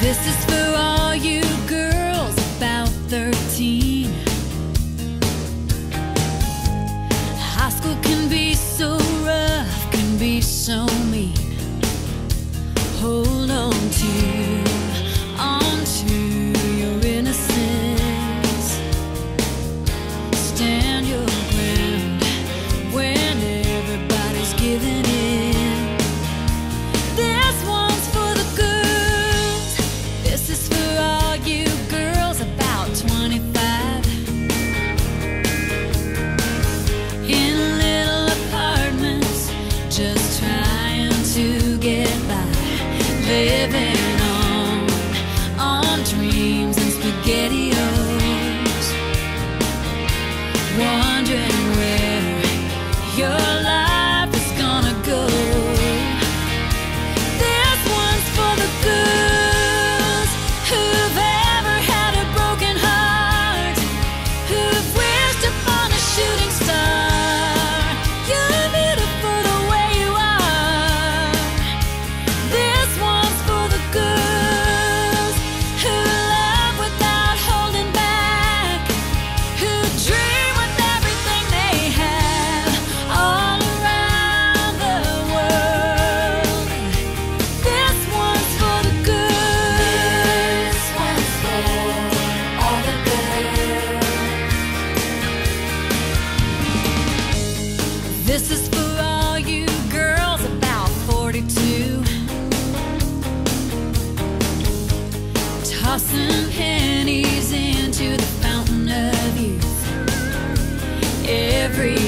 This is food. living on on dreams and spaghetti every